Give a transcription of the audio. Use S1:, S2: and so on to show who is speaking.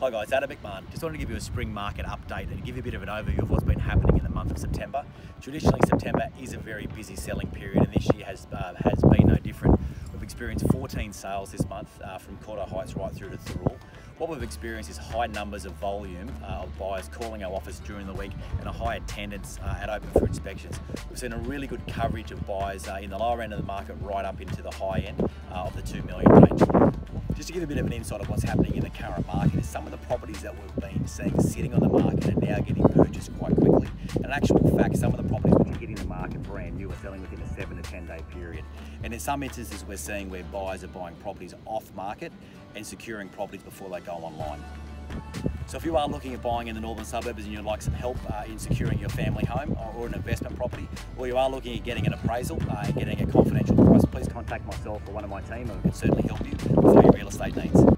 S1: Hi guys, Adam McMahon. Just wanted to give you a spring market update and give you a bit of an overview of what's been happening in the month of September. Traditionally, September is a very busy selling period, and this year has uh, has been no different. We've experienced 14 sales this month uh, from Cordeaux Heights right through to Thirroul. What we've experienced is high numbers of volume uh, of buyers calling our office during the week and a high attendance uh, at open for inspections. We've seen a really good coverage of buyers uh, in the lower end of the market right up into the high end uh, of the 2 million range. To give a bit of an insight of what's happening in the current market is some of the properties that we've been seeing sitting on the market are now getting purchased quite quickly. And in actual fact, some of the properties which are hitting the market brand new are selling within a seven to 10 day period. And in some instances, we're seeing where buyers are buying properties off market and securing properties before they go online. So if you are looking at buying in the northern suburbs and you'd like some help uh, in securing your family home or, or, an investment property, or you are looking at getting an appraisal uh, and getting a confidential price, myself or one of my team and can certainly help you with your real estate needs.